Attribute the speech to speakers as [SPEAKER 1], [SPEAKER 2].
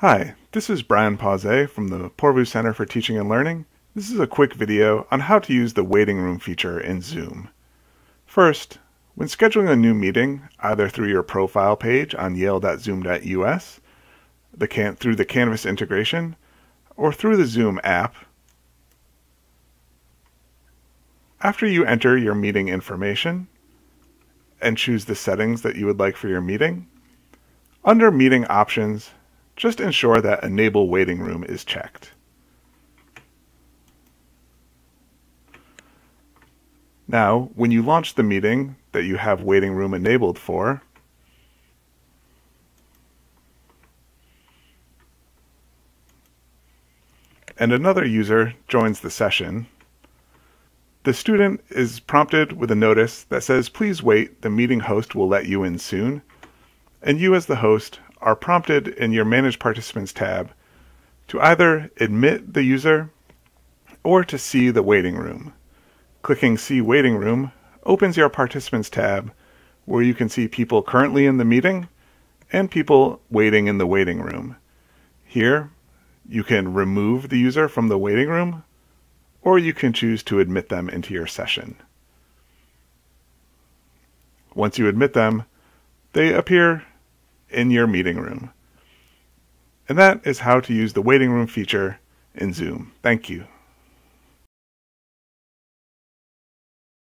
[SPEAKER 1] Hi, this is Brian Pausé from the Poorvu Center for Teaching and Learning. This is a quick video on how to use the waiting room feature in Zoom. First, when scheduling a new meeting, either through your profile page on yale.zoom.us, the can through the Canvas integration, or through the Zoom app, after you enter your meeting information and choose the settings that you would like for your meeting, under Meeting Options, just ensure that Enable Waiting Room is checked. Now, when you launch the meeting that you have Waiting Room enabled for, and another user joins the session, the student is prompted with a notice that says, please wait, the meeting host will let you in soon, and you as the host are prompted in your Manage Participants tab to either admit the user or to see the waiting room. Clicking See Waiting Room opens your Participants tab where you can see people currently in the meeting and people waiting in the waiting room. Here, you can remove the user from the waiting room or you can choose to admit them into your session. Once you admit them, they appear in your meeting room. And that is how to use the waiting room feature in Zoom. Thank you.